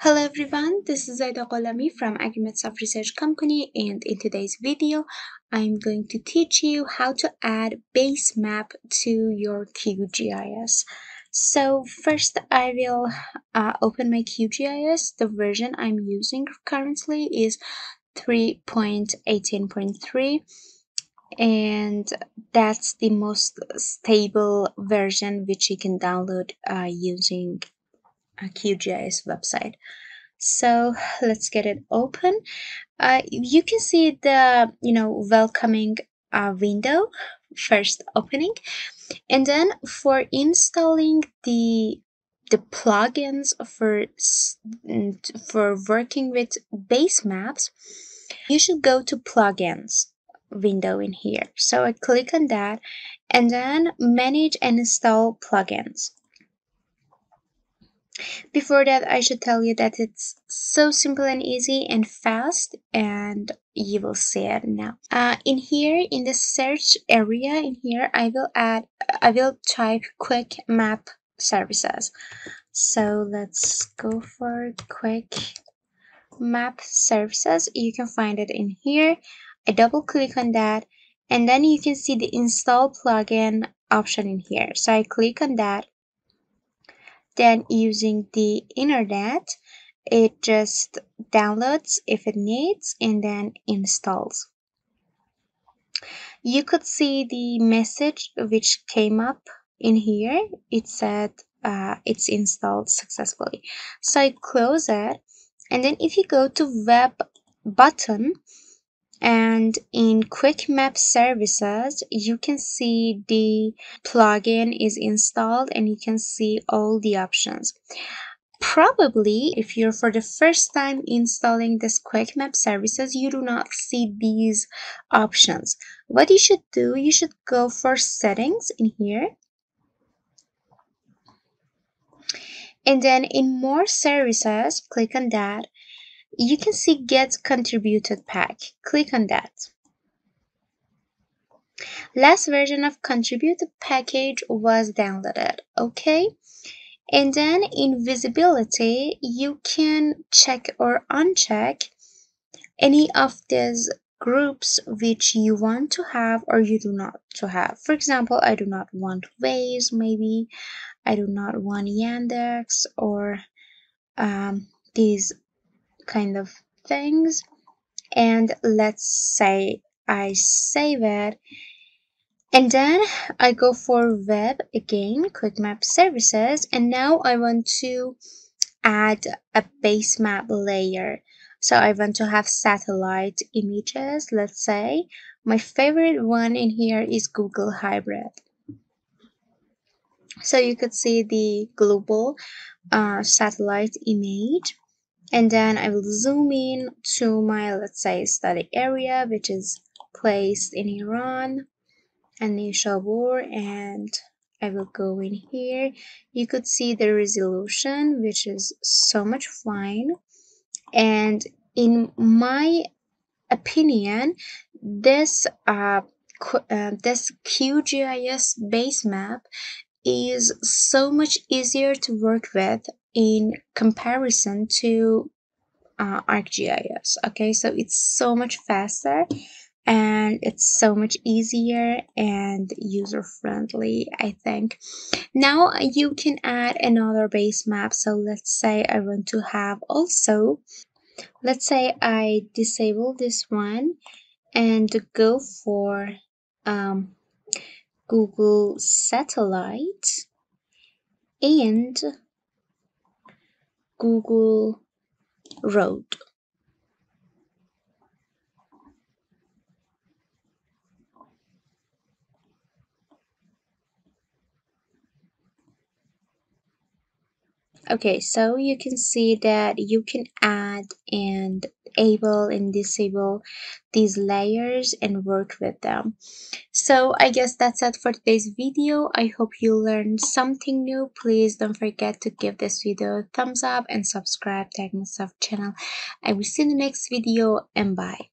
Hello everyone, this is Zaida Gholami from AgriMetSoft Research Company and in today's video I'm going to teach you how to add base map to your QGIS. So first I will uh, open my QGIS. The version I'm using currently is 3.18.3 and that's the most stable version which you can download uh, using QGIS website. So let's get it open. Uh, you can see the you know welcoming uh, window first opening, and then for installing the the plugins for for working with base maps, you should go to plugins window in here. So I click on that and then manage and install plugins. Before that, I should tell you that it's so simple and easy and fast and you will see it now. Uh, in here, in the search area in here, I will add, I will type quick map services. So let's go for quick map services. You can find it in here. I double click on that and then you can see the install plugin option in here. So I click on that then using the internet. It just downloads if it needs and then installs. You could see the message which came up in here. It said uh, it's installed successfully. So I close it and then if you go to web button and in quick map services you can see the plugin is installed and you can see all the options. Probably if you're for the first time installing this quick map services you do not see these options. What you should do you should go for settings in here. And then in more services click on that you can see get contributed pack. Click on that. Last version of contributed package was downloaded. Okay. And then in visibility, you can check or uncheck any of these groups which you want to have or you do not to have. For example, I do not want Waze, maybe I do not want Yandex or um, these kind of things. And let's say I save it. And then I go for web again quick map services. And now I want to add a base map layer. So I want to have satellite images let's say. My favorite one in here is Google Hybrid. So you could see the global uh, satellite image and then I will zoom in to my let's say study area which is placed in Iran and Nishabur and I will go in here. You could see the resolution which is so much fine. And in my opinion this uh, uh, this QGIS base map is so much easier to work with in comparison to uh, ArcGIS. Okay, so it's so much faster and it's so much easier and user friendly I think now you can add another base map so let's say I want to have also let's say I disable this one and go for um, Google Satellite and Google Road. Okay, so you can see that you can add and able and disable these layers and work with them. So I guess that's it for today's video. I hope you learned something new. Please don't forget to give this video a thumbs up and subscribe to AgriMetSoft channel. I will see you in the next video and bye.